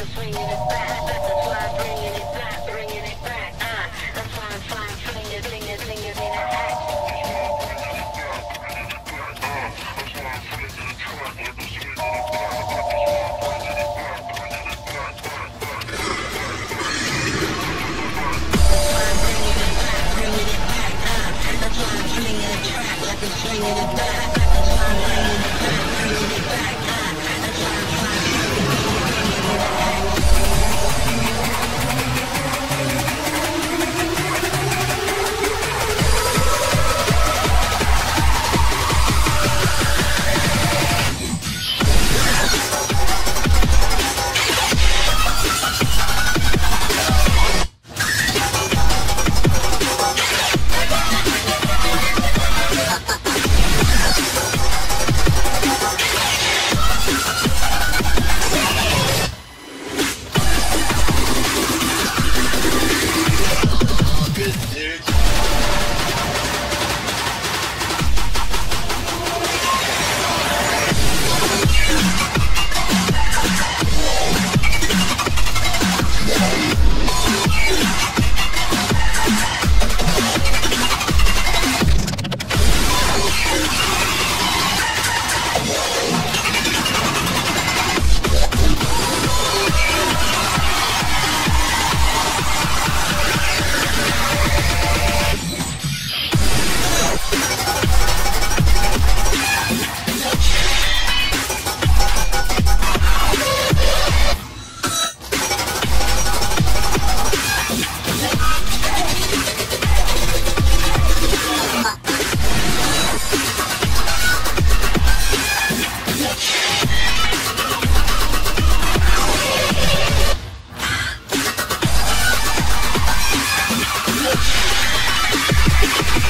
Bring it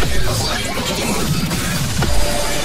Oh, my God.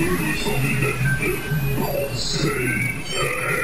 Here's something that you didn't say.